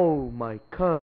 Oh my god.